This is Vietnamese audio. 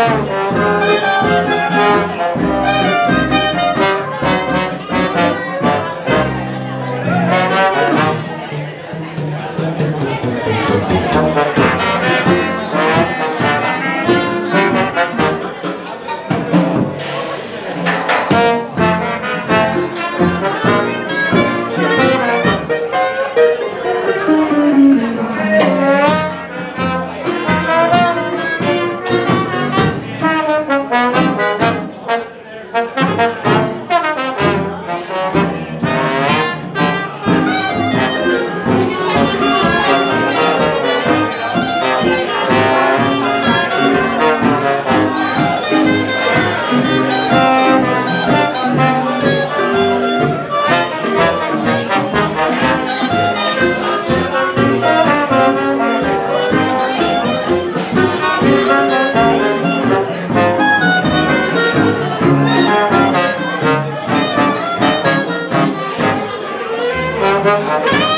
Thank you. Música